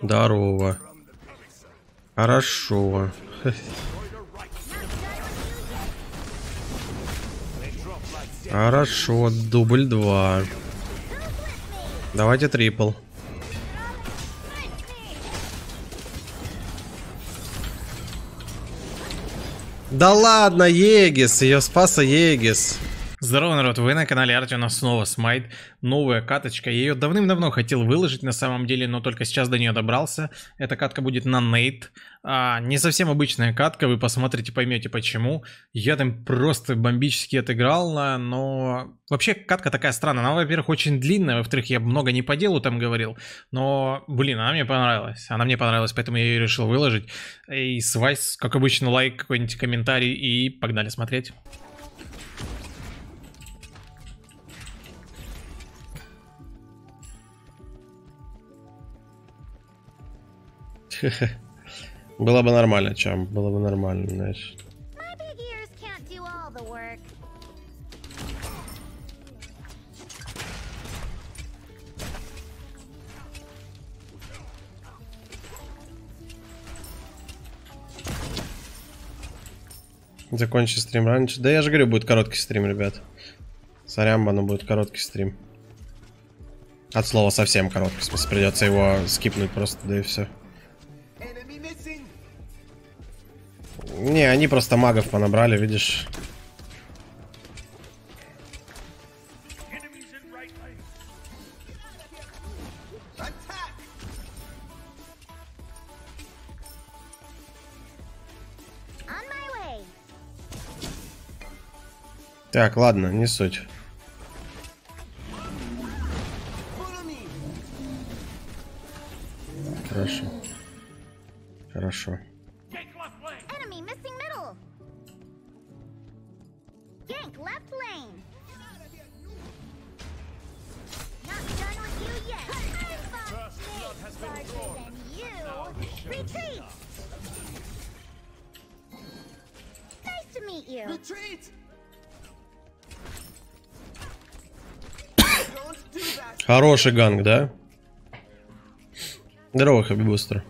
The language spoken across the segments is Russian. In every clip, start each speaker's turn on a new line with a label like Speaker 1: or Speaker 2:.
Speaker 1: Здорово. Хорошо. Хорошо, дубль два. Давайте трипл. Да ладно, Егис, ее спаса Егис.
Speaker 2: Здорово, народ, вы на канале Арти, у нас снова Смайт, новая каточка. Я ее давным-давно хотел выложить на самом деле, но только сейчас до нее добрался. Эта катка будет на Нейт. А, не совсем обычная катка, вы посмотрите, поймете почему. Я там просто бомбически отыграл, но вообще катка такая странная. Она, во-первых, очень длинная, во-вторых, я много не по делу там говорил, но, блин, она мне понравилась. Она мне понравилась, поэтому я ее решил выложить. И с вас, как обычно, лайк, какой-нибудь комментарий и погнали смотреть.
Speaker 1: Было бы нормально, чем. Было бы нормально, знаешь. Закончи стрим раньше. Да я же говорю, будет короткий стрим, ребят. Сорямба, но будет короткий стрим. От слова совсем короткий. В смысле, придется его скипнуть просто, да и все. Не, они просто магов понабрали, видишь. Так, ладно, не суть. Хорошо. Хорошо. Хороший ганг, да? Здорово, Хаби Бустер.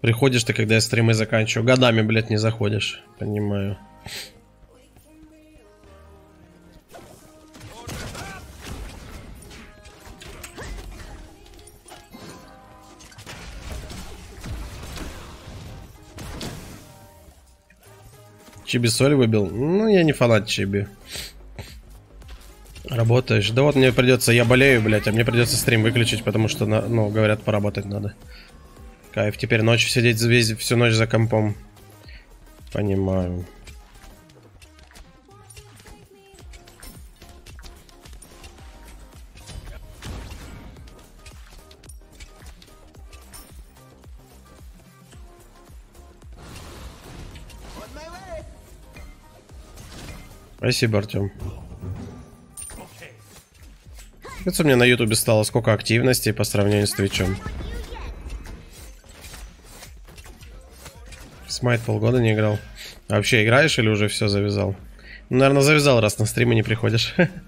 Speaker 1: Приходишь ты, когда я стримы заканчиваю. Годами, блядь, не заходишь. Понимаю. Чиби соль выбил? Ну, я не фанат Чиби. Работаешь? Да вот мне придется, я болею, блядь, а мне придется стрим выключить, потому что, ну, говорят, поработать надо. Кайф, теперь ночью сидеть весь, всю ночь за компом. Понимаю. Спасибо, Артем. У меня на ютубе стало сколько активности по сравнению с твичом. Смайт полгода не играл. А вообще играешь или уже все завязал? Ну, наверное, завязал, раз на стримы не приходишь.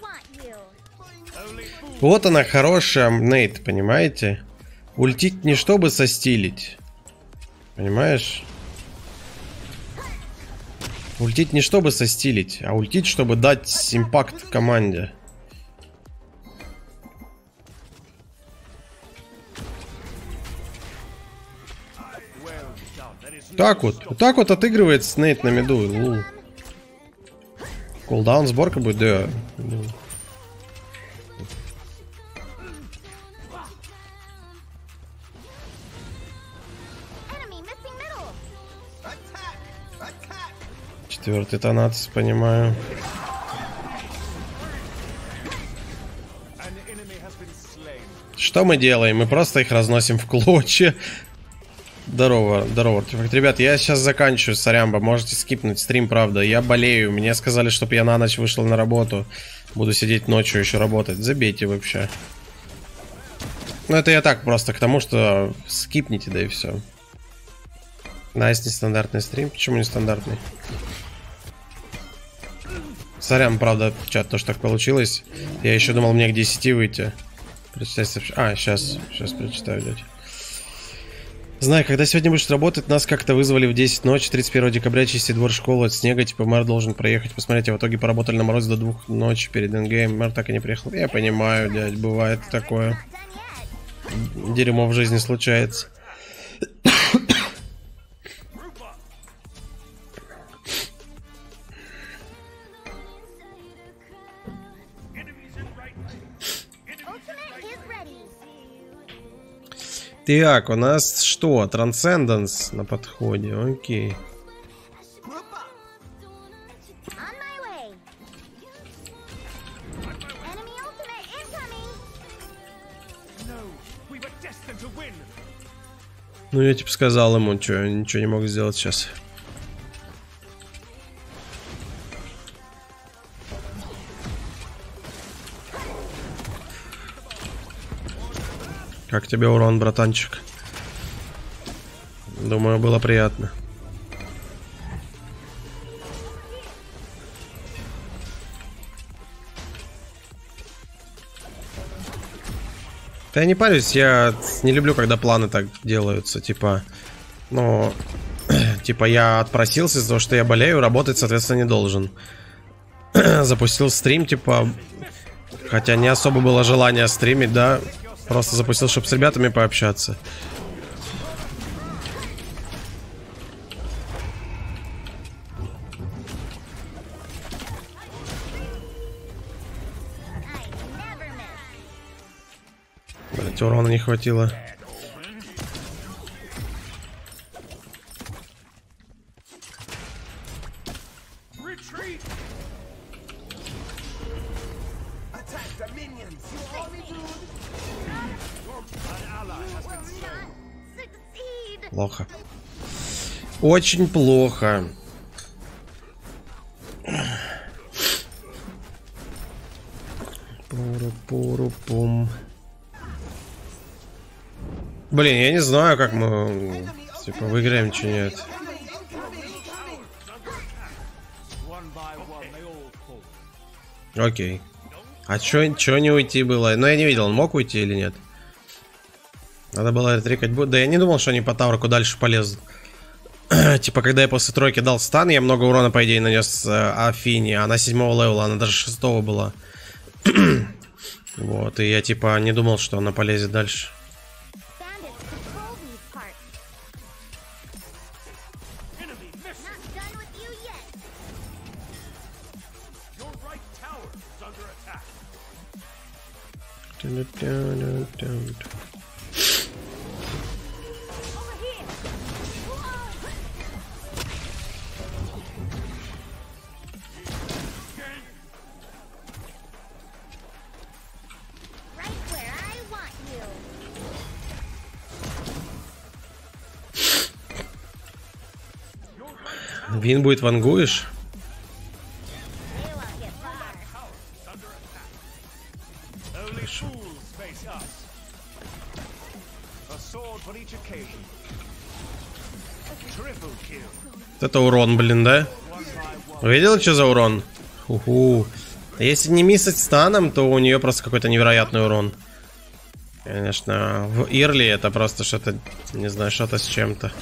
Speaker 3: want you.
Speaker 1: Вот она хорошая Нейт, понимаете? Ультить не чтобы состилить. Понимаешь? Ультить не чтобы состилить, а ультить, чтобы дать импакт команде. Так вот. Вот так вот отыгрывает Снейт на меду. Кулдаун сборка будет, да. Четвертый тонат, понимаю. Что мы делаем? Мы просто их разносим в клочья. Здорово, здорово, артефакт. Ребят, я сейчас заканчиваю, сорямба. Можете скипнуть стрим, правда. Я болею. Мне сказали, чтобы я на ночь вышел на работу. Буду сидеть ночью еще работать. Забейте вообще. Ну, это я так просто к тому, что скипните, да и все. Nice, нестандартный стрим. Почему нестандартный? Сорян, правда, чат, то, что так получилось. Я еще думал мне к 10 выйти. Прочитать сообщ- А, сейчас, сейчас прочитаю, дядь. Знаю, когда сегодня будешь работать, нас как-то вызвали в 10 ночи, 31 декабря, чистить двор школы от снега, типа мэр должен проехать, посмотреть, а в итоге поработали на морозе до двух ночи перед НГ, мэр так и не приехал. Я понимаю, дядь, бывает такое. Дерьмо в жизни случается. Так, у нас что? Трансценденс на подходе, окей. Ну, я типа сказал ему, что ничего не мог сделать сейчас. Как тебе урон, братанчик? Думаю, было приятно. Да я не парюсь, я не люблю, когда планы так делаются, типа, ну, типа я отпросился из-за того, что я болею, работать, соответственно, не должен. Запустил стрим, типа, хотя не особо было желания стримить, да, просто запустил, чтобы с ребятами пообщаться. Блять, урона не хватило. Очень плохо. Пуру-пуру-пум. Блин, я не знаю, как мы типа выиграем, че нет. Окей. А чё, чё не уйти было? Ну, я не видел, он мог уйти или нет? Надо было ретрикать. Да я не думал, что они по Тавроку дальше полезут. типа, когда я после тройки дал стан, я много урона, по идее, нанес э, Афине. Она седьмого левела, она даже шестого была. вот, и я, типа, не думал, что она полезет дальше.
Speaker 3: Control these parts.
Speaker 4: Enemy occasion. Triple kill.
Speaker 1: Вот это урон, блин, да? Видел, что за урон? Уху. А Если не миссать станом, то у нее просто какой-то невероятный урон. Конечно, в Ирли это просто что-то, не знаю, что-то с чем-то.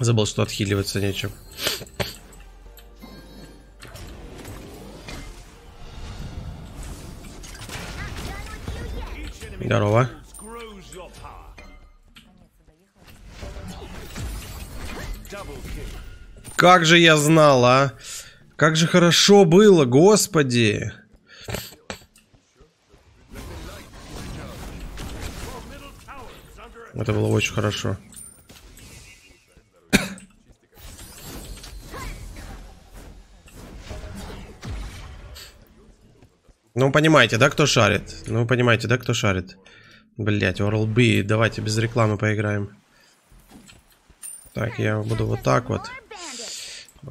Speaker 1: Забыл, что отхиливаться нечем. Здорово. Как же я знал, а? Как же хорошо было, господи. Это было очень хорошо. Вы понимаете, да, кто шарит? Ну, вы понимаете, да, кто шарит? Блять, Oral B, давайте без рекламы поиграем. Так, я буду вот так вот.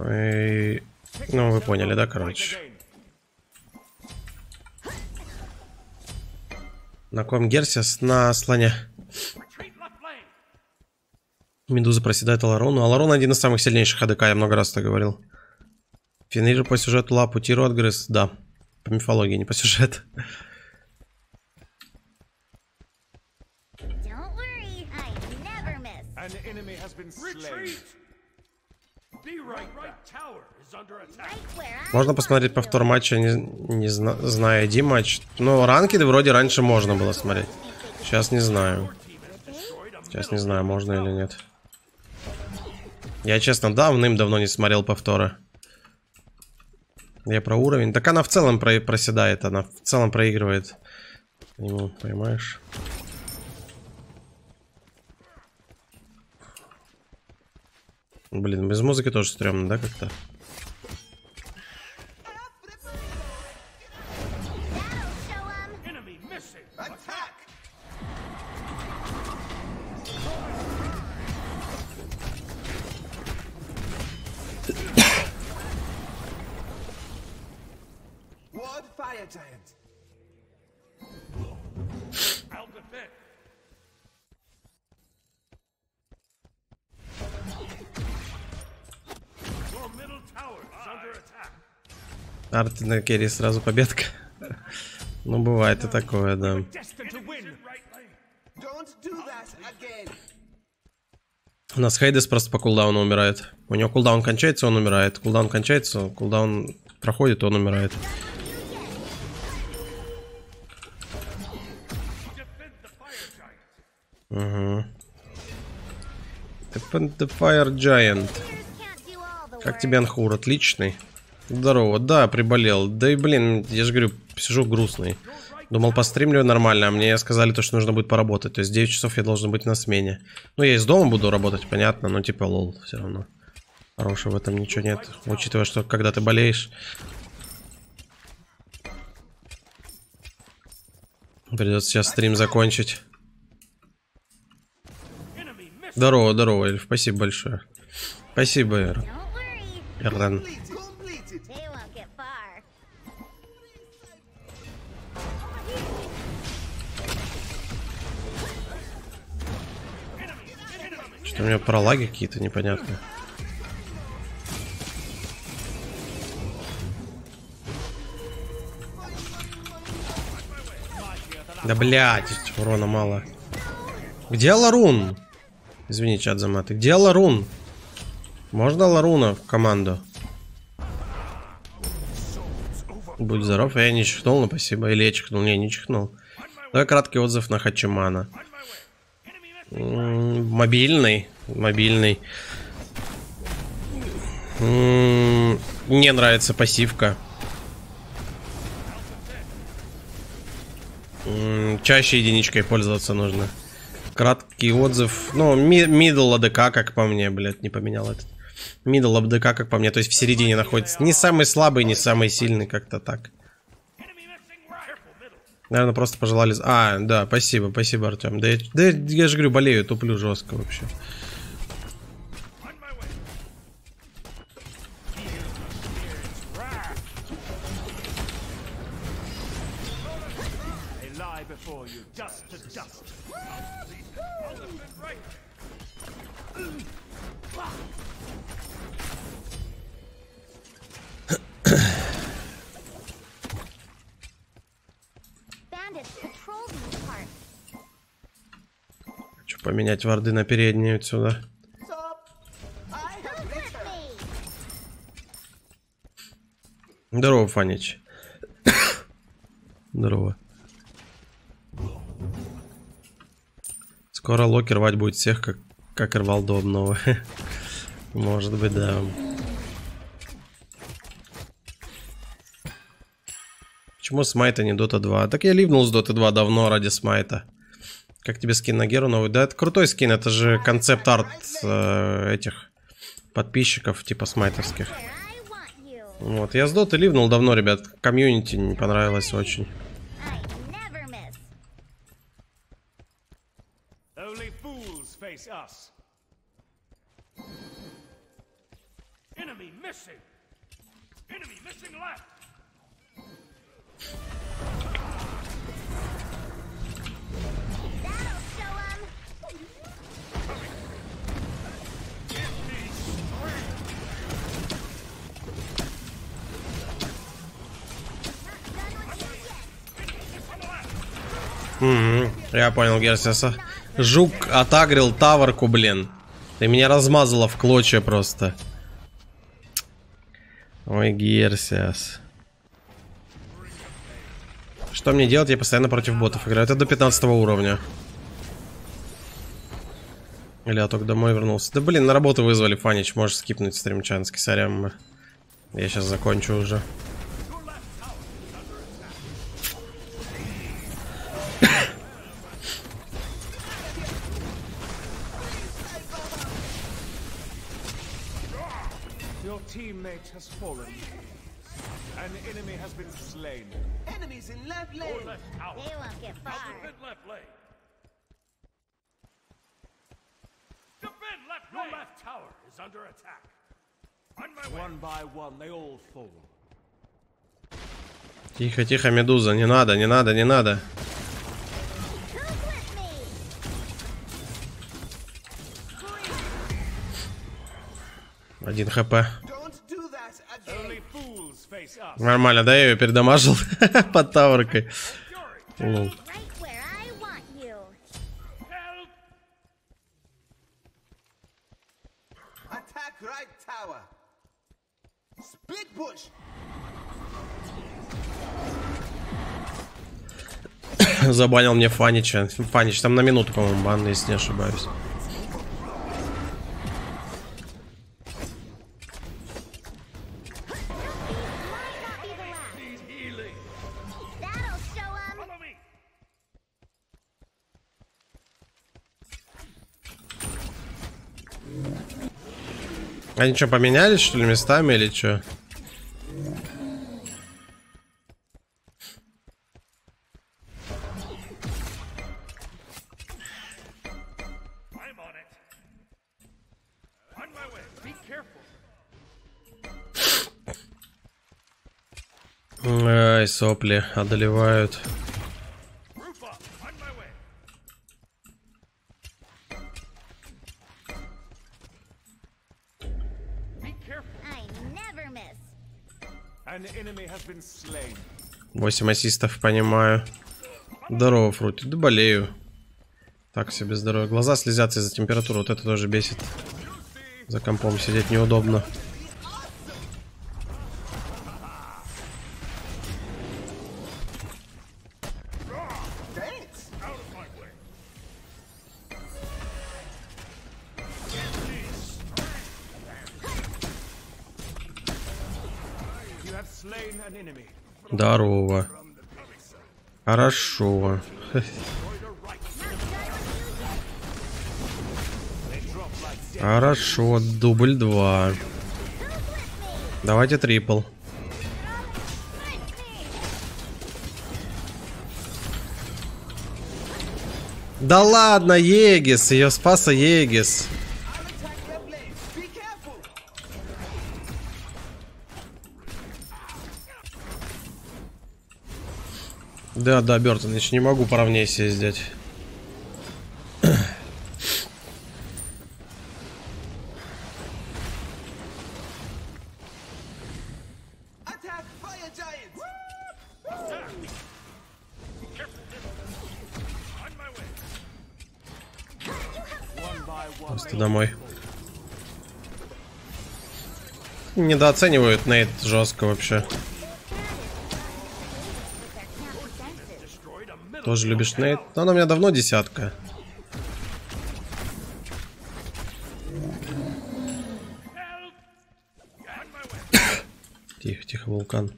Speaker 1: И... Ну, вы поняли, да, короче. На ком Герсис? На слоне. Медуза проседает Аларону. Аларон один из самых сильнейших АДК, я много раз это говорил. Фенрир по сюжету лапу Тиру отгрыз, да. По мифологии, не по сюжету.
Speaker 4: An enemy has been slain.
Speaker 1: Можно посмотреть повтор матча, не, не зна- зная D-матч. Но ранкеды вроде раньше можно было смотреть. Сейчас не знаю. Сейчас не знаю, можно или нет. Я, честно, давным-давно не смотрел повторы. Я про уровень. Так она в целом про- проседает, она в целом проигрывает. Ему, понимаешь? Блин, без музыки тоже стрёмно, да, как-то? Арт на керри сразу победка. Ну, бывает и такое, да. У нас Хейдес просто по кулдауну умирает. У него кулдаун кончается, он умирает. Кулдаун кончается, кулдаун проходит, он умирает.
Speaker 4: Defend the fire giant.
Speaker 1: Как тебе Анхур? Отличный. Здорово. Да, приболел. Да и, блин, я же говорю, сижу грустный. Думал, постримлю нормально, а мне сказали то, что нужно будет поработать. То есть 9 часов я должен быть на смене. Ну, я из дома буду работать, понятно, но типа лол, все равно. Хорошего в этом ничего нет. Учитывая, что когда ты болеешь... Придется сейчас стрим закончить. Здорово, здорово, Эльф. Спасибо большое. Спасибо, Эр.
Speaker 3: Don't
Speaker 1: у меня пролаги какие-то непонятные. Да блять, урона мало. Где Ларун? Извини, чат за маты. Где Ларун? Можно Ларуна в команду? Будь здоров, я не чихнул, но спасибо. Или я чихнул, не, не чихнул. Давай краткий отзыв на Хачимана. Мобильный. Мобильный. Мне нравится пассивка. Чаще единичкой пользоваться нужно. Краткий отзыв. Ну, mi- middle ADC, как по мне, блядь, не поменял этот. Middle ADC, как по мне, то есть в середине находится. Не самый слабый, не самый сильный, как-то так. Наверное, просто пожелали... А, да, спасибо, спасибо, Артем. Да, я, да я- же говорю, болею, туплю жестко вообще. Поменять варды на передние отсюда. Здорово, Фанич. Здорово. Скоро Локи рвать будет всех, как, как рвал до обновы. Может быть, да. Почему смайта не Дота 2? Так я ливнул с Доты 2 давно ради смайта. Как тебе скин на Геру новый? Да это крутой скин, это же концепт-арт э, этих подписчиков, типа смайтовских. Вот, я с Доты ливнул давно, ребят. Комьюнити не понравилось очень. Мгм, Я понял, Герсиса. Жук отагрил таверку, блин. Ты меня размазала в клочья просто. Ой, Герсиас. Что мне делать? Я постоянно против ботов играю. Это до 15 уровня. Или я только домой вернулся. Да блин, на работу вызвали, Фанич. Можешь скипнуть стримчанский, сорян. Я сейчас закончу уже.
Speaker 4: Fallen. An enemy has been slain.
Speaker 5: Enemies in left lane.
Speaker 4: Left tower.
Speaker 3: They won't get far.
Speaker 4: Defend left lane. Defend left lane. Your left tower is under attack. On my way. One by one, they all fall.
Speaker 1: Тихо, тихо, медуза. Не надо, не надо, не надо. Один хп. Нормально, да, я ее передамажил под. Лол.
Speaker 5: Push.
Speaker 1: Забанил мне Фанича. Фанич там на минуту, по-моему, бан, если не ошибаюсь. Они что, поменялись, что ли, местами или что? Ай, сопли одолевают. 8 ассистов, понимаю. Здорово, Фрути. Да болею. Так себе здорово. Глаза слезятся из-за температуры. Вот это тоже бесит. За компом сидеть неудобно. Хорошо. Хорошо, дубль 2. Давайте трипл. Да ладно, Егис, ее спаса Егис. Да, да, Бертон, ж не могу поровнее себе
Speaker 4: one.
Speaker 1: Просто домой. Недооценивают Нейт жестко вообще. Тоже любишь нейт. Но она у меня давно десятка. Тихо, тихо, вулкан.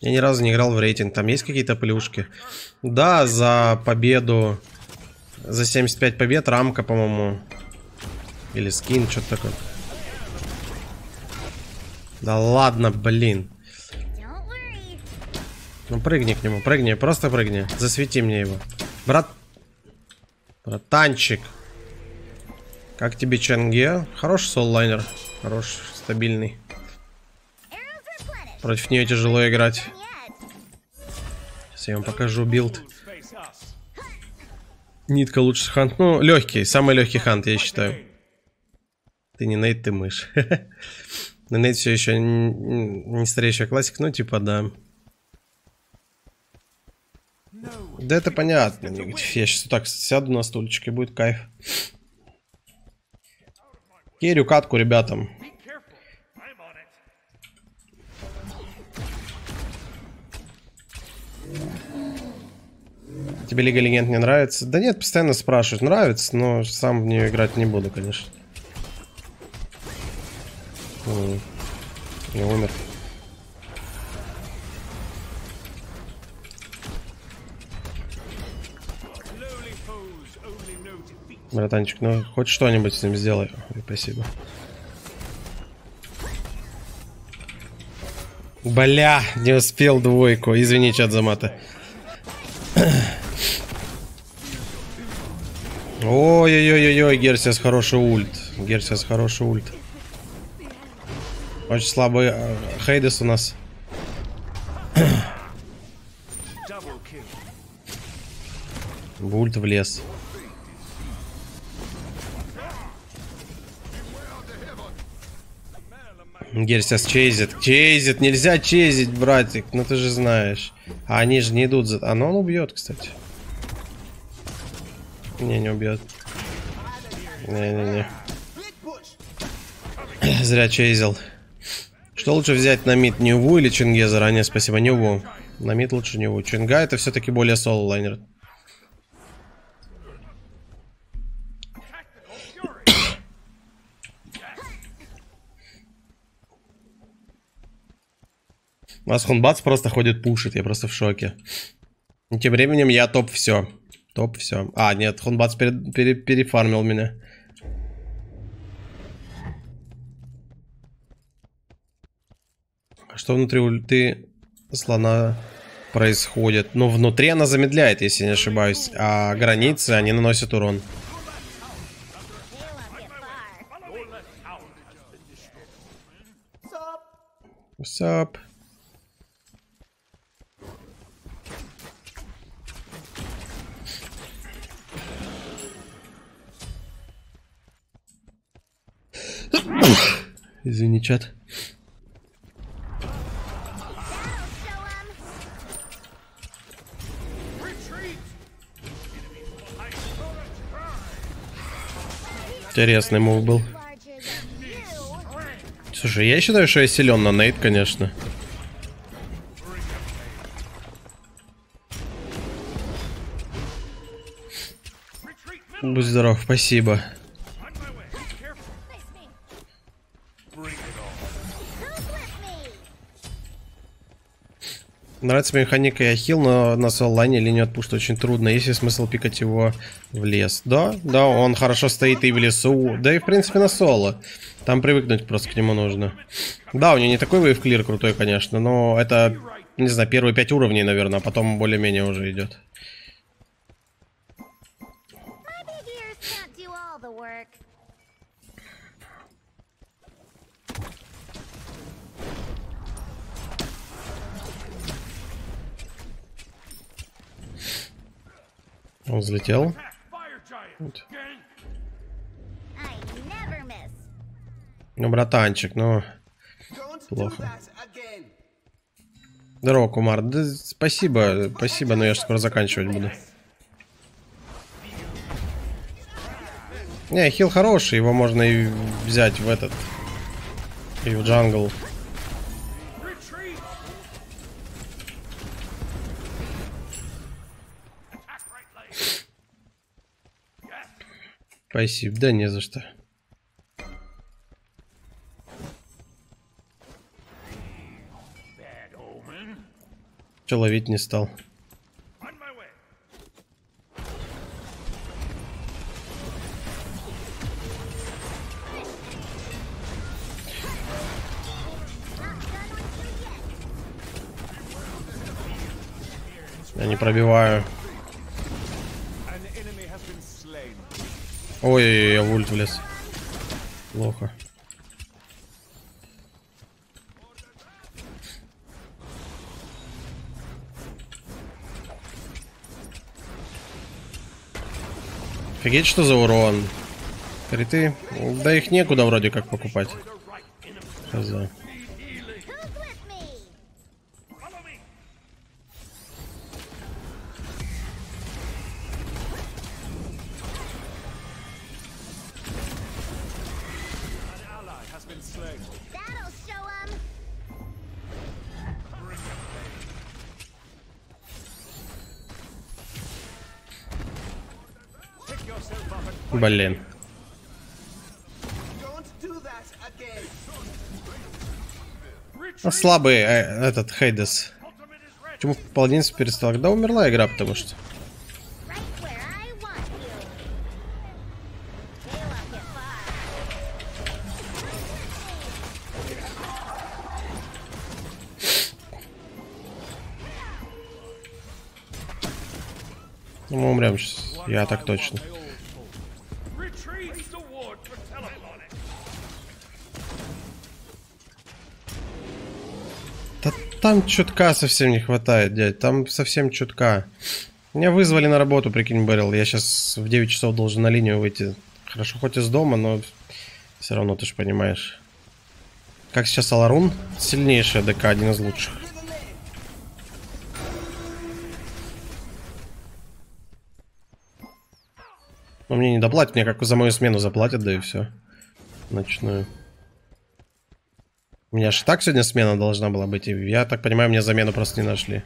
Speaker 1: Я ни разу не играл в рейтинг. Там есть какие-то плюшки? Да, за победу. За 75 побед рамка, по-моему. Или скин, что-то такое. Да ладно, блин. Ну прыгни к нему, прыгни, просто прыгни. Засвети мне его. Брат... Братанчик. Как тебе Чанге? Хороший solo-laner. Хороший, стабильный. Против нее тяжело играть. Сейчас я вам покажу билд. Нитка лучше hunt. Ну, легкий, самый легкий hunt, я считаю. Ты не нейт, ты мышь. Но нейт все еще не старейшая классика, ну типа да. Да это понятно. Я сейчас вот так сяду на стульчик и будет кайф. Керю катку ребятам. Тебе Лига Легенд не нравится? Да нет, постоянно спрашивают. Нравится, но сам в нее играть не буду, конечно. Не умер. Братанчик, ну хоть что-нибудь с ним сделай. Спасибо. Бля, не успел двойку. Извини, чат за маты. Ой-ой-ой-ой, Герсиас хороший ульт. Герсиас хороший ульт. Очень слабый э, Хейдес у нас. Ульт в лес. Герсиас чейзит. Чейзит, нельзя чейзить, братик. Ну ты же знаешь. А они же не идут за... А ну он убьет, кстати. Не, не убьет. Не-не-не. Зря чейзил. Что лучше взять на мид, Ньюву или Чинге? Заранее спасибо, Ньюву. На мид лучше Ньюву. Чинга это все-таки более соло-лайнер. У нас Хунбац просто ходит пушит, я просто в шоке. И тем временем я топ все. Топ все. А, нет, Хунбац пере- пере- перефармил меня. А Что внутри ульты слона происходит? Ну, внутри она замедляет, если не ошибаюсь. А границы, они наносят урон. What's? Извини, чат. Интересный мув был. Слушай, я считаю, что я силен на нейт, конечно. Будь здоров, спасибо. Нравится механика я хил, но на соло-лайне линию отпушить очень трудно. Есть ли смысл пикать его в лес? Да, да, он хорошо стоит и в лесу. Да и в принципе на соло. Там привыкнуть просто к нему нужно. Да, у него не такой вейв-клир крутой, конечно, но это, не знаю, первые пять уровней, наверное, а потом более-менее уже идет. Он взлетел.
Speaker 3: Miss.
Speaker 1: Ну, братанчик, ну... Плохо. Здорово, Кумар. Да, спасибо, спасибо, но я же скоро заканчивать буду. Не, хил хороший, его можно и взять в этот. И в джангл. Спасибо, да не за что. Че ловить не стал. Я не пробиваю. Ой, я в ульт влез. Плохо. Офигеть, что за урон. Криты. Да их некуда вроде как покупать. Коза. Блин. А слабый э, этот Хейдес. Почему паладинец перестал? Когда умерла игра, потому что. Ну, мы умрем сейчас. Я так точно. Там чутка совсем не хватает, дядь. Там совсем чутка. Меня вызвали на работу, прикинь, Берил. Я сейчас в 9 часов должен на линию выйти. Хорошо, хоть из дома, но все равно ты же понимаешь. Как сейчас Аларун? Сильнейшая ДК, один из лучших. Но мне не доплатят, мне как за мою смену заплатят, да и все. Ночную. У меня же так сегодня смена должна была быть. и Я так понимаю, мне замену просто не нашли.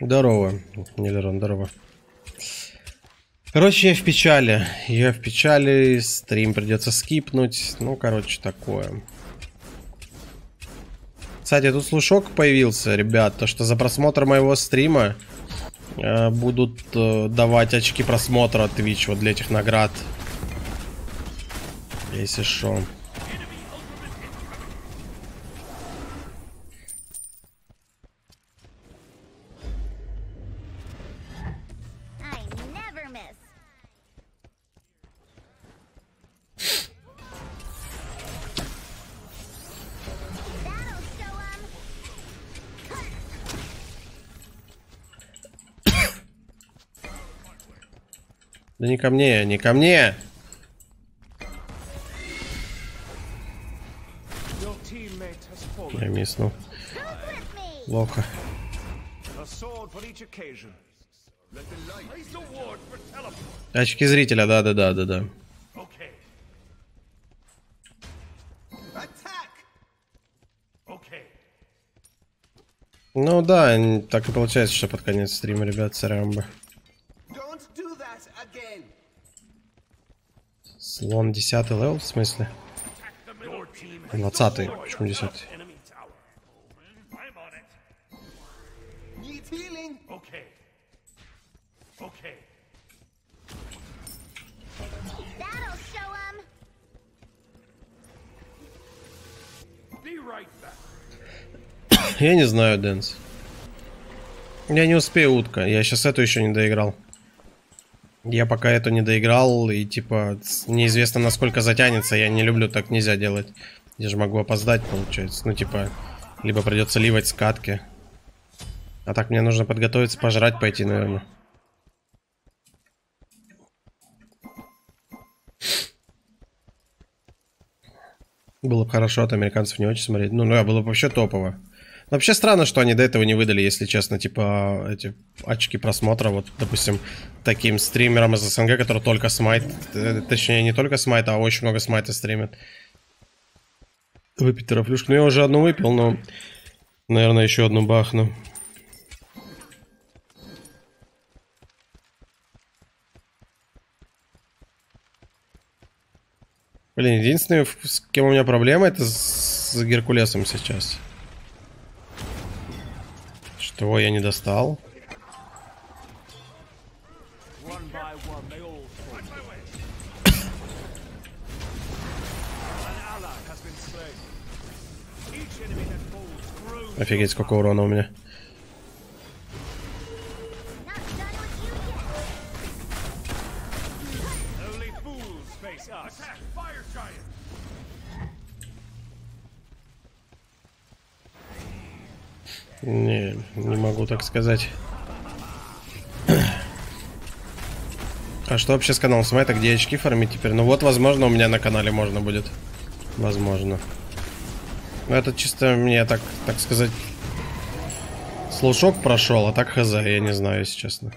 Speaker 1: Здорово, Нелерон, здорово. Короче, я в печали. Я в печали, стрим придется скипнуть. Ну, короче, такое. Кстати, тут слушок появился, ребят, то что за просмотр моего стрима э, будут э, давать очки просмотра от Twitch вот для этих наград. Если что. Да не ко мне, не ко мне! Я
Speaker 3: me?
Speaker 1: Плохо. Очки зрителя, да-да-да-да-да.
Speaker 4: Okay.
Speaker 5: Attack.
Speaker 4: Okay.
Speaker 1: Ну да, так и получается, что под конец стрима, ребят, сарамба. Слон 10 левел, в смысле?
Speaker 4: Your team
Speaker 1: 20 почему 10
Speaker 4: enemy tower. I'm on it.
Speaker 5: Need healing.
Speaker 4: Okay. Okay.
Speaker 3: That'll show 'em.
Speaker 4: Be right back.
Speaker 1: Я не знаю, Дэнс. Я не успею, утка. Я сейчас эту еще не доиграл. Я пока эту не доиграл, и типа неизвестно насколько затянется. Я не люблю, так нельзя делать. Я же могу опоздать, получается. Ну, типа, либо придется ливать скатки. А так мне нужно подготовиться, пожрать пойти, наверное. Было бы хорошо от американцев не очень смотреть. Ну, да, было бы вообще топово. Вообще странно, что они до этого не выдали, если честно, типа эти очки просмотра, вот, допустим, таким стримерам из СНГ, которые только смайт, э, точнее, не только смайт, а очень много смайта стримят. Выпить терафлюшку. Ну, я уже одну выпил, но, наверное, еще одну бахну. Блин, единственное, с кем у меня проблема, это с Геркулесом сейчас
Speaker 4: enemy that falls grows.
Speaker 1: Офигеть, сколько урона у меня. Сказать. А что вообще с каналом Смайта? Где очки фармить теперь? Ну вот, возможно, у меня на канале можно будет. Возможно. Но это чисто мне, так, так сказать, слушок прошел, а так хз, я не знаю, если честно.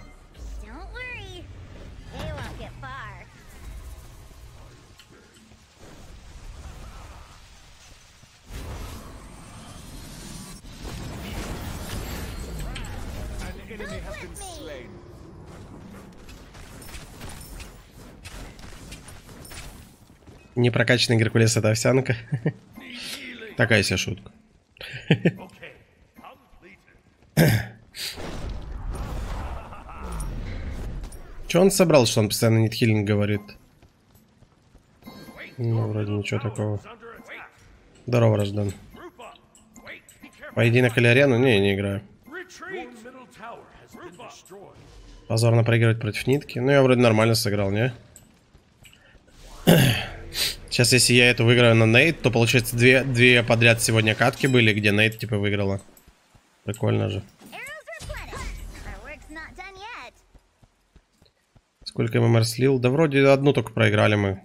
Speaker 1: Непрокачанный Геркулес это овсянка. Такая себе шутка. Че он собрал, что он постоянно нитхиллинг говорит? Ну, вроде ничего такого. Здорово, Рождан. Поединок или арену? Не, не играю. Позорно проигрывать против нитки. Ну, я вроде нормально сыграл, не? Сейчас, если я эту выиграю на Нейт, то получается две, две подряд сегодня катки были, где Нейт типа выиграла. Прикольно же. Сколько ММР слил? Да вроде одну только проиграли мы.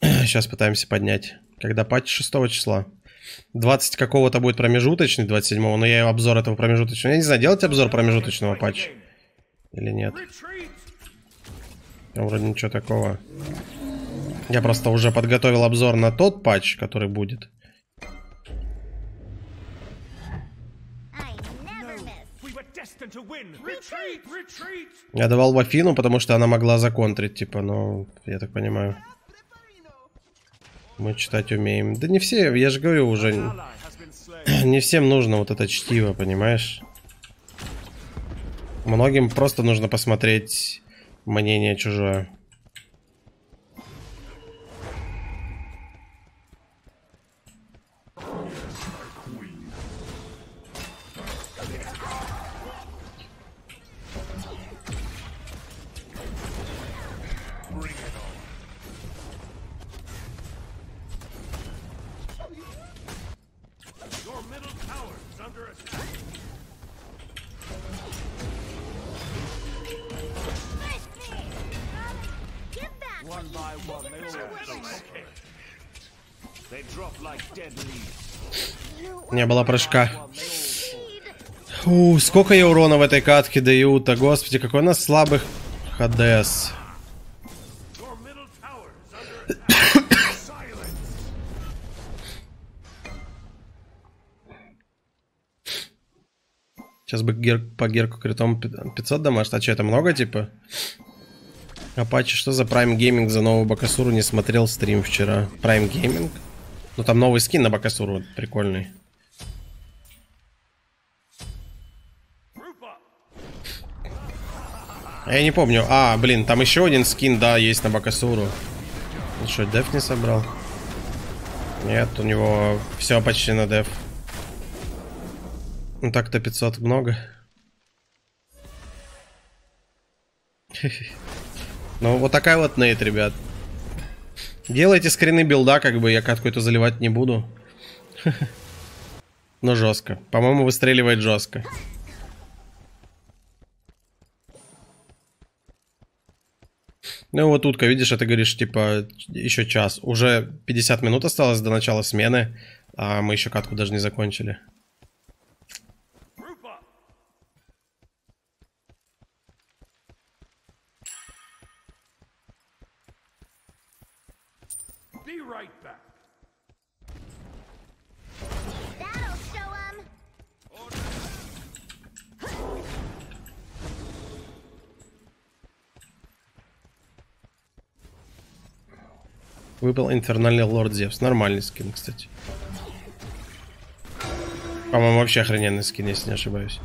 Speaker 1: Сейчас пытаемся поднять. Когда патч 6 числа. 20 какого-то будет промежуточный, 27 но я обзор этого промежуточного. Я не знаю, делать обзор промежуточного патча или нет. Там вроде ничего такого. Я просто уже подготовил обзор на тот патч, который будет. Я давал в Афину, потому что она могла законтрить, типа, ну, я так понимаю. Мы читать умеем. Да не все, я же говорю уже, не всем нужно вот это чтиво, понимаешь? Многим просто нужно посмотреть мнение чужое. Не было прыжка. Фу, сколько я урона в этой катке дают-то, господи, какой у нас слабых ХДС. Сейчас бы гер... по герку критом пи- 500 дамаж, а что, это много, типа? Апачи, что за Prime Gaming за новую Бакасуру не смотрел стрим вчера? Prime Gaming? Ну там новый скин на Бакасуру, прикольный. Я не помню. А, блин, там еще один скин, да, есть на Бакасуру. Ну что, деф не собрал? Нет, у него все почти на деф. Ну так-то 500 много. Ну, вот такая вот нейт, ребят. Делайте скрины билда, как бы я катку эту заливать не буду. Но жестко. По-моему, выстреливает жестко. Ну вот утка, видишь, это говоришь, типа, еще час. Уже 50 минут осталось до начала смены, а мы еще катку даже не закончили. Выпал инфернальный лорд Зевс. Нормальный скин, кстати. По-моему, вообще охрененный скин, если не ошибаюсь.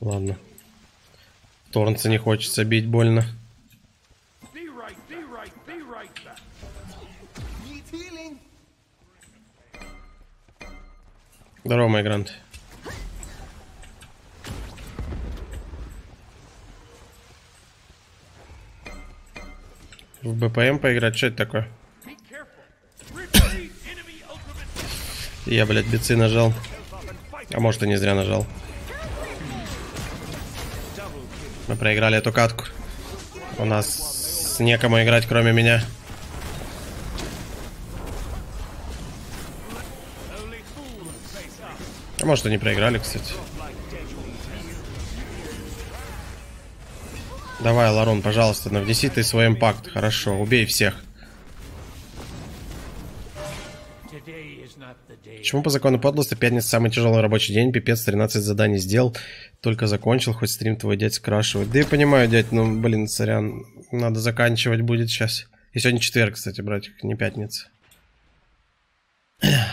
Speaker 1: Ладно. Торнца не хочется бить больно. Здорово, мой грант. В БПМ поиграть, что это такое? Я, блядь, бицы нажал. А может и не зря нажал. Мы проиграли эту катку. У нас некому играть, кроме меня. А может и не проиграли, кстати. Давай, Ларун, пожалуйста, навнеси ты свой импакт. Хорошо, убей всех. Почему по закону подлости пятница самый тяжелый рабочий день? Пипец, 13 заданий сделал. Только закончил, хоть стрим твой дядь скрашивает. Да я понимаю, дядь, ну, блин, сорян. Надо заканчивать будет сейчас. И сегодня четверг, кстати, братик, не пятница.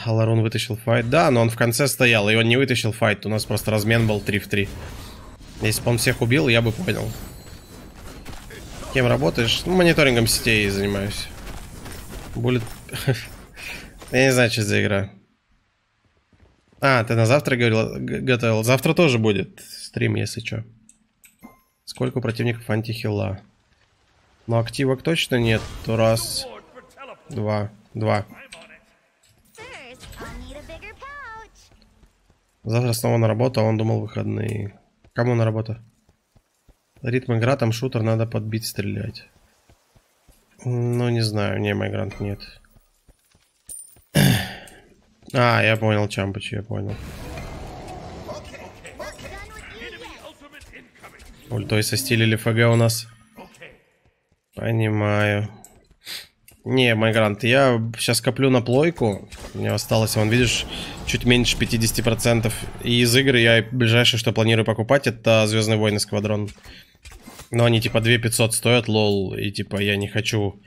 Speaker 1: А Ларун вытащил файт. Да, но он в конце стоял, и он не вытащил файт. У нас просто размен был 3 в 3. Если бы он всех убил, я бы понял. Кем работаешь? Ну, мониторингом сетей занимаюсь. Буллет... Я не знаю, что за игра. А, ты на завтра говорил, готовил. Завтра тоже будет стрим, если что. Сколько у противников антихила? Но активок точно нет. Раз, два, два. Завтра снова на работу, а он думал выходные. Кому на работу? Ритм игра, там шутер, надо подбить, стрелять. Ну, не знаю, не, Майгрант нет. А, я понял, Чампыч, я понял. Ультой состилили ФГ у нас. Понимаю. Не, Майгрант, я сейчас коплю на плойку. Мне осталось, вон, видишь, чуть меньше 50%. И из игры я ближайшее, что планирую покупать, это Звездные войны Сквадрон. Но они типа 2500 стоят, лол. И типа я не хочу,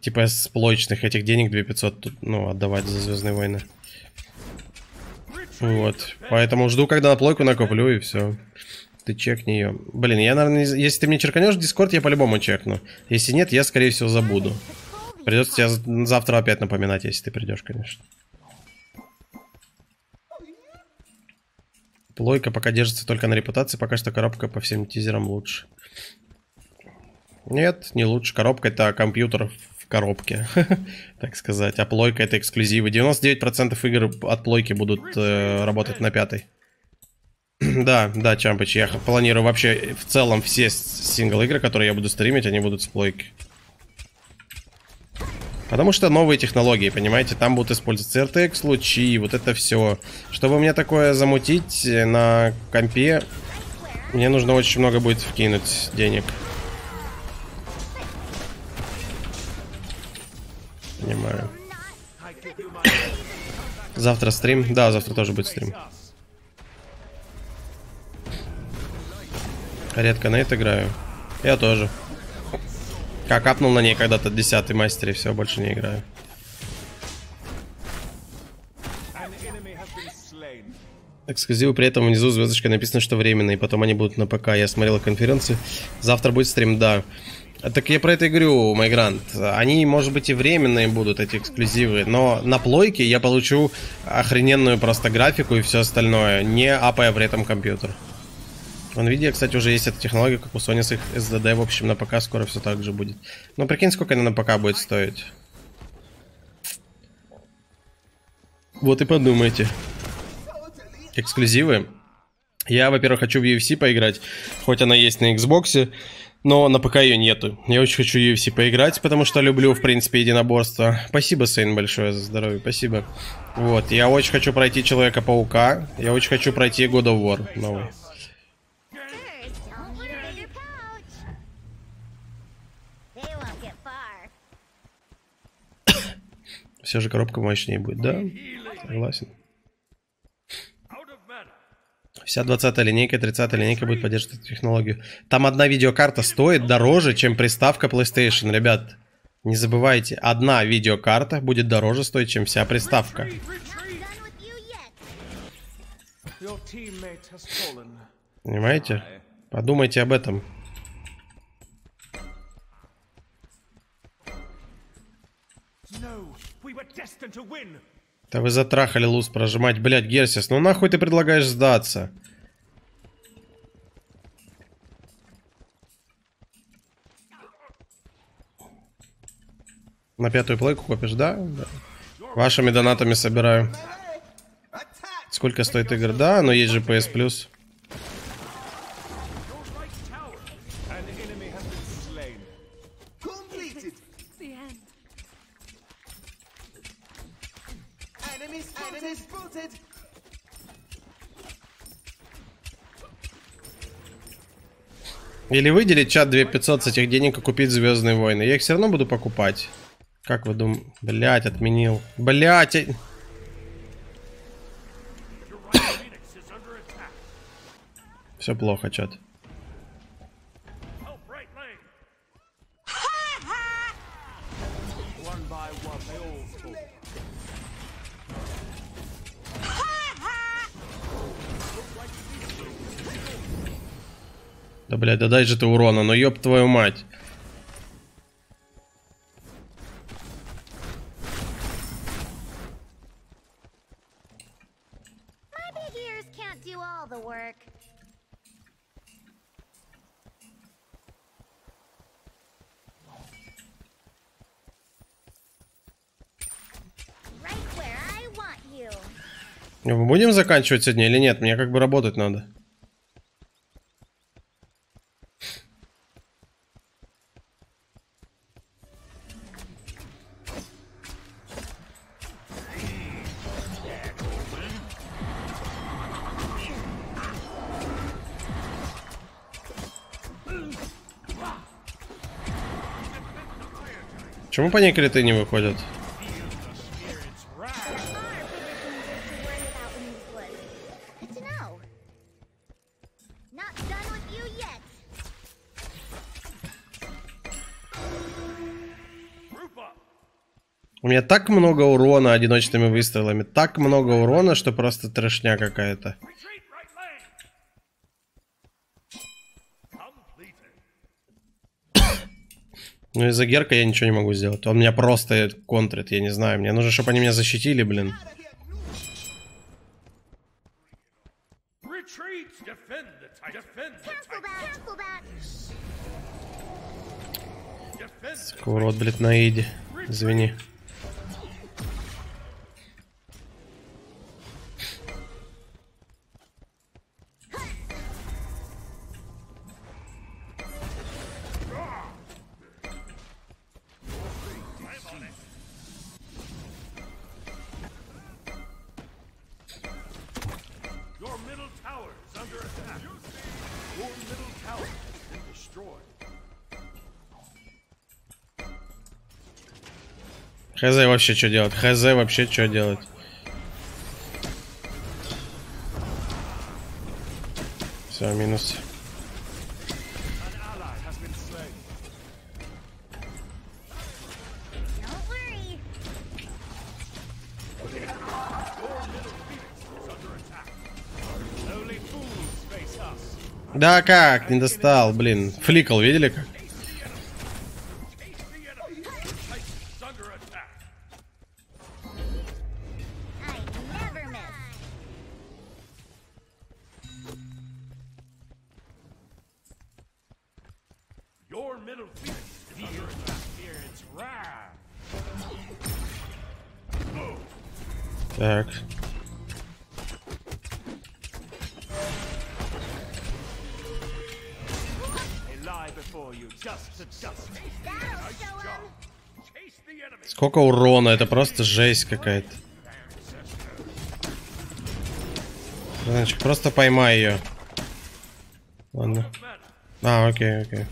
Speaker 1: типа с плоечных этих денег 2500, тут, ну, отдавать за Звездные войны. Вот. Поэтому жду, когда на плойку накоплю, и все. Ты чекни ее. Блин, я, наверное, если ты мне черканешь в Дискорд, я по-любому чекну. Если нет, я, скорее всего, забуду. Придется тебе з- завтра опять напоминать, если ты придешь, конечно. Плойка пока держится только на репутации, пока что коробка по всем тизерам лучше. Нет, не лучше. Коробка это компьютер в коробке, так сказать. А плойка это эксклюзивы. 99% игр от плойки будут э, работать на пятой. Да, да, Чампыч, я планирую вообще в целом все с- сингл-игры, которые я буду стримить, они будут с плойки. Потому что новые технологии, понимаете, там будут использоваться RTX, лучи, вот это все. Чтобы мне такое замутить э, на компе, мне нужно очень много будет вкинуть денег. Понимаю. Завтра стрим? Да, завтра тоже будет стрим. Редко нейт играю. Я тоже. Как апнул на ней когда-то 10 мастер и все, больше не играю. Эксклюзивы при этом внизу звездочка написано, что временные, потом они будут на ПК. Я смотрел конференцию. Завтра будет стрим, да. Так я про это и говорю, Майгрант. Они, может быть, и временные будут, эти эксклюзивы, но на плойке я получу охрененную просто графику и все остальное, не апая при этом компьютер. В NVIDIA, кстати, уже есть эта технология, как у Sony с их SSD, в общем, на ПК скоро все так же будет. Но прикинь, сколько она на ПК будет стоить. Вот и подумайте. Эксклюзивы. Я, во-первых, хочу в UFC поиграть, хоть она есть на Xbox, но на ПК ее нету. Я очень хочу UFC поиграть, потому что люблю, в принципе, единоборство. Спасибо, Сейн, большое за здоровье, спасибо. Вот, я очень хочу пройти Человека-паука, я очень хочу пройти God of War новый. Все же коробка мощнее будет, да? Согласен. Вся 20 линейка, 30 линейка будет поддерживать эту технологию. Там одна видеокарта стоит дороже, чем приставка PlayStation, ребят. Не забывайте, одна видеокарта будет дороже стоить, чем вся приставка. Понимаете? Подумайте об этом.
Speaker 4: No, we were destined to win.
Speaker 1: Да вы затрахали луз прожимать. Блять, Герсис, ну нахуй ты предлагаешь сдаться? На пятую плойку копишь, да? Да. Вашими донатами собираю. Сколько стоит игр? Да, но есть же PS Plus. Или выделить чат 2500 с этих денег и купить Звездные войны. Я их все равно буду покупать. Как вы думаете? Блять, отменил. Блять.
Speaker 4: Attack.
Speaker 1: Все плохо, чат. Да, блядь, да дай же ты урона, ну ёб твою мать. Мы будем заканчивать сегодня или нет? Мне как бы работать надо. Почему по ней криты не выходят? У меня так много урона одиночными выстрелами, так много урона, что просто трешня какая-то. Ну из-за Герка я ничего не могу сделать. Он меня просто контрит, я не знаю. Мне нужно, чтобы они меня защитили, блин.
Speaker 4: Retreat. Defend the titan. Defend
Speaker 1: Хз вообще что делать? Хз вообще что делать? Все, минус. Да как? Не достал, блин. Фликал, видели как? Сколько урона, это просто жесть какая-то. Значит, просто поймай ее. Ладно. А, окей, окей.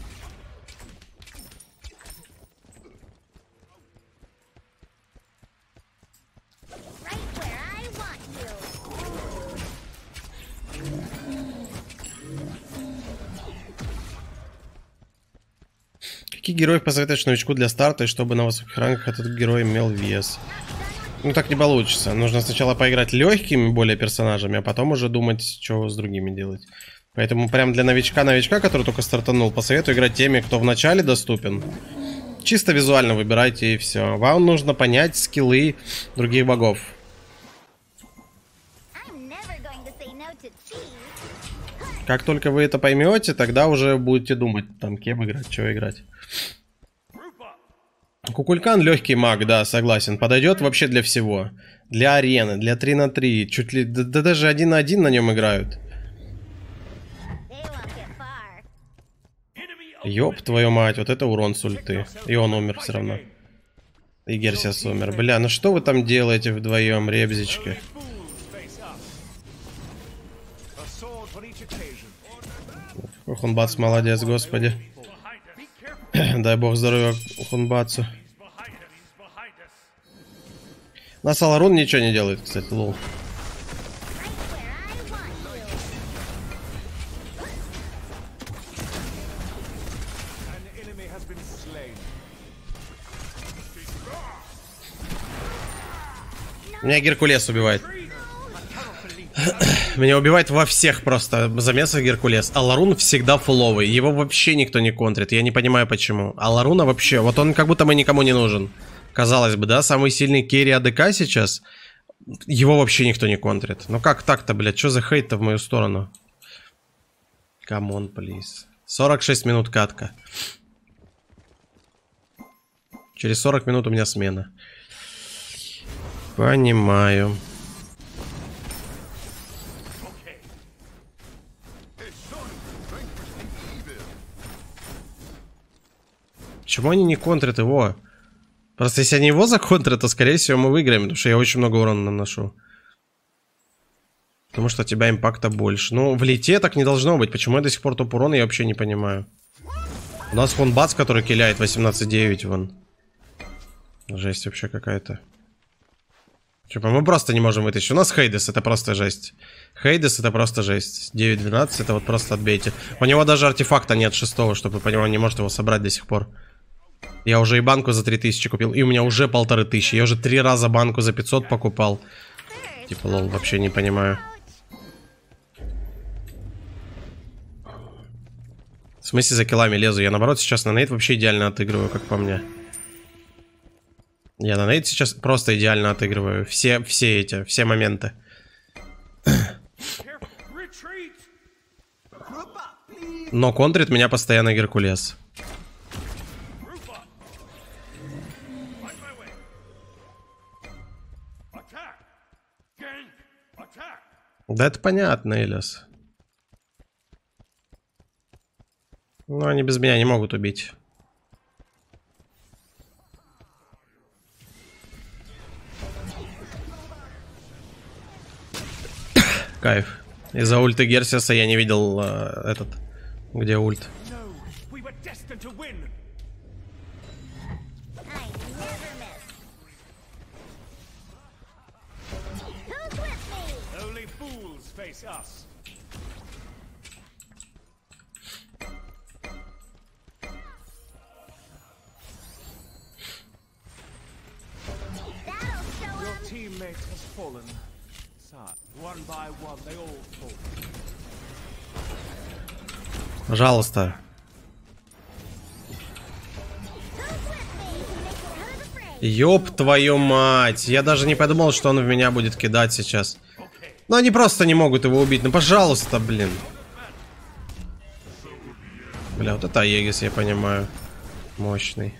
Speaker 1: Героев посоветуешь новичку для старта, и чтобы на высоких рангах этот герой имел вес? Ну так не получится. Нужно сначала поиграть легкими более персонажами, а потом уже думать, что с другими делать. Поэтому прям для новичка-новичка, который только стартанул, посоветую играть теми, кто в начале доступен. Чисто визуально выбирайте и все. Вам нужно понять скиллы других богов. Как только вы это поймете, тогда уже будете думать, там, кем играть, что играть. Кукулькан легкий маг, да, согласен. Подойдет вообще для всего. Для арены, для 3 на 3. Чуть ли, да, да даже 1 на 1 на нем играют. Ёб твою мать, вот это урон с ульты. И он умер все равно. И Герсиас умер. Бля, ну что вы там делаете вдвоем, ребзички? Хунбац молодец, господи. Дай бог здоровья Хунбацу. Нас Аларун ничего не делает, кстати, лол. Меня Геркулес убивает. Меня убивает во всех просто замесах Геркулес. Олорун всегда фуловый. Его вообще никто не контрит. Я не понимаю почему. Олоруна вообще... Вот он как будто бы никому не нужен. Казалось бы, да? Самый сильный carry ADC сейчас. Его вообще никто не контрит. Ну как так-то, блядь? Что за хейт-то в мою сторону? Come on, please. 46 минут катка. Через 40 минут у меня смена. Понимаю. Почему они не контрят его? Просто если они его законтрят, то скорее всего мы выиграем, потому что я очень много урона наношу. Потому что у тебя импакта больше. Ну, в лите так не должно быть. Почему я до сих пор топ урона, я вообще не понимаю. У нас вон бац, который киляет 18-9 вон. Жесть вообще какая-то. Типа мы просто не можем вытащить. У нас Хейдес, это просто жесть. Хейдес это просто жесть. 9-12 это вот просто отбейте. У него даже артефакта нет шестого, чтобы вы он не может его собрать до сих пор. Я уже и банку за 3000 купил, и у меня уже полторы тысячи. Я уже три раза банку за 500 покупал. Типа, лол, вообще не понимаю. В смысле за килами лезу? Я наоборот сейчас на нейт вообще идеально отыгрываю, как по мне. Я на нейт сейчас просто идеально отыгрываю. Все, все эти, все моменты. Но контрит меня постоянно Геркулес. Да это понятно, Элис. Но они без меня не могут убить. Кайф. Из-за ульты Герсиса я не видел э, этот, где ульт.
Speaker 5: No, we fallen. One by one, they all fall.
Speaker 1: Пожалуйста. Ёб твою мать. Я даже не подумал, что он в меня будет кидать сейчас. Но они просто не могут его убить. Ну, пожалуйста, блин. Бля, вот это Аегис, я понимаю. Мощный.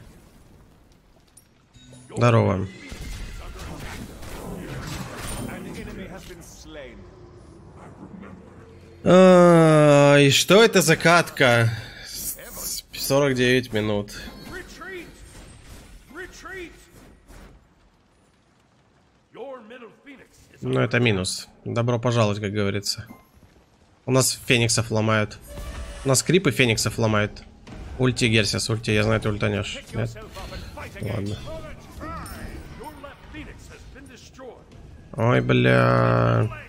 Speaker 1: Здорово.
Speaker 5: An enemy has been slain.
Speaker 1: А, И что это за катка? С- 49 минут. Ну, это минус. Добро пожаловать, как говорится. У нас фениксов ломают. У нас крипы фениксов ломают. Ульти, Герсис, ульти. Я знаю, ты ультанешь. Нет? Ладно. Ой, бля.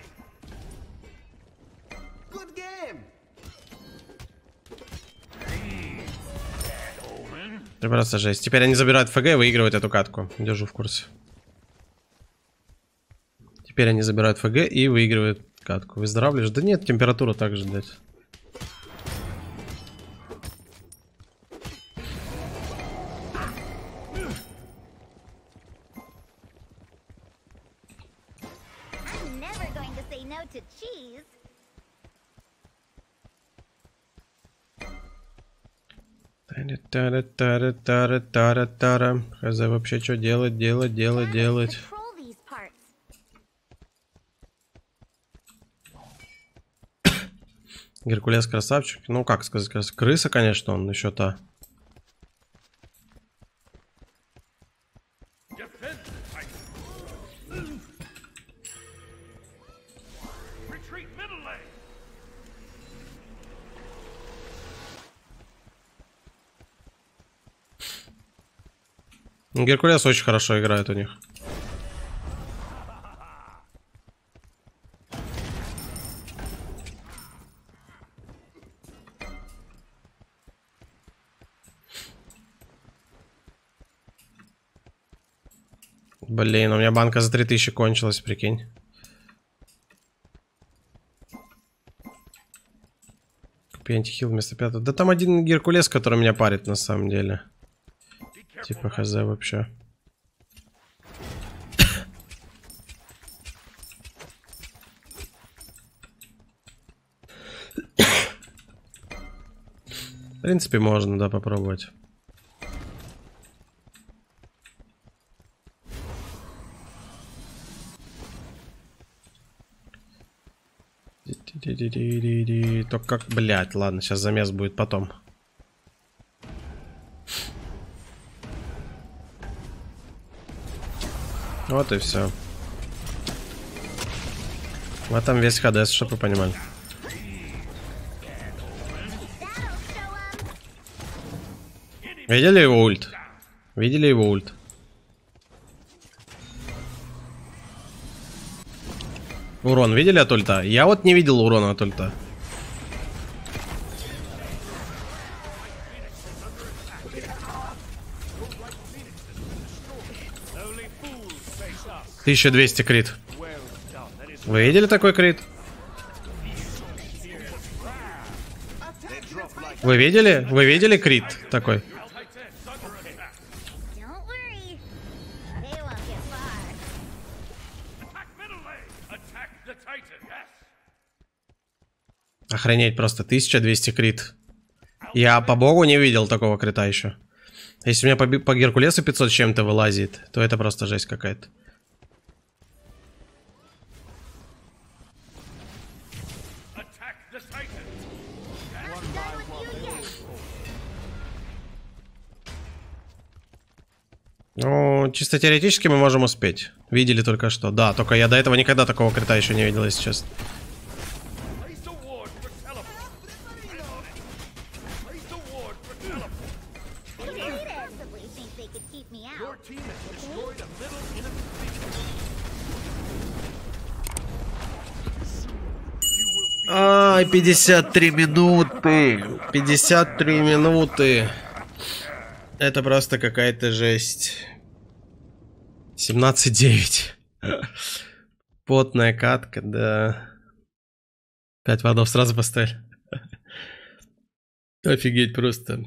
Speaker 1: Это просто жесть. Теперь они забирают ФГ и выигрывают эту катку. Держу в курсе. Теперь они забирают ФГ и выигрывают катку. Выздоравливаешь? Да нет, температура также, блядь. Тара-тара-тара-тара-тара. Хз вообще что делать, делать, делать, делать. Геркулес красавчик. Ну, как сказать, крыса, конечно, он еще та. Геркулес очень хорошо играет у них. Блин, у меня банка за 3000 кончилась, прикинь. Купи антихил вместо пятого. Да там один Геркулес, который меня парит на самом деле. Типа хз вообще. В принципе, можно, да, попробовать. Только как, блять, ладно, сейчас замес будет потом. Вот и все. В этом весь ХДС, чтобы вы понимали. Видели его ульт? Видели его ульт? Урон видели от ульта? Я вот не видел урона от ульта. 1200 крит. Вы видели такой крит? Вы видели? Вы видели крит такой? Охренеть просто, 1200 крит. Я по богу не видел такого крита еще. Если у меня по, по Геркулесу 500 с чем-то вылазит, то это просто жесть какая-то. Ну, чисто теоретически мы можем успеть. Видели только что. Да, только я до этого никогда такого крита еще не видел, если честно. Ай, 53 минуты. 53 минуты. Это просто какая-то жесть. 17-9. Потная катка, да. 5 водов сразу поставили. Офигеть просто.